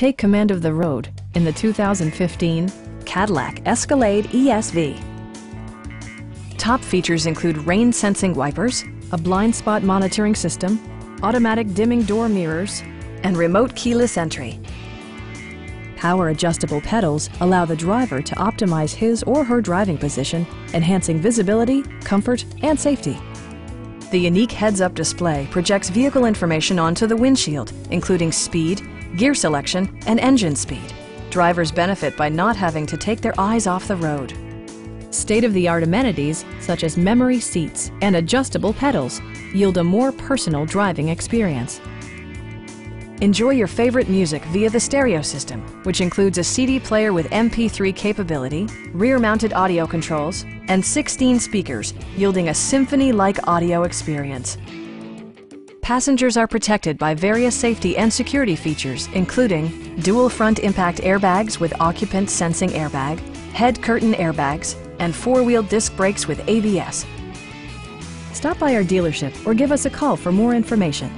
Take command of the road in the 2015 Cadillac Escalade ESV. Top features include rain sensing wipers, a blind spot monitoring system, automatic dimming door mirrors, and remote keyless entry. Power adjustable pedals allow the driver to optimize his or her driving position, enhancing visibility, comfort, and safety. The unique heads-up display projects vehicle information onto the windshield, including speed, gear selection, and engine speed. Drivers benefit by not having to take their eyes off the road. State-of-the-art amenities, such as memory seats and adjustable pedals, yield a more personal driving experience. Enjoy your favorite music via the stereo system, which includes a CD player with MP3 capability, rear-mounted audio controls, and 16 speakers, yielding a symphony-like audio experience. Passengers are protected by various safety and security features, including dual front impact airbags with occupant sensing airbag, head curtain airbags, and four-wheel disc brakes with ABS. Stop by our dealership or give us a call for more information.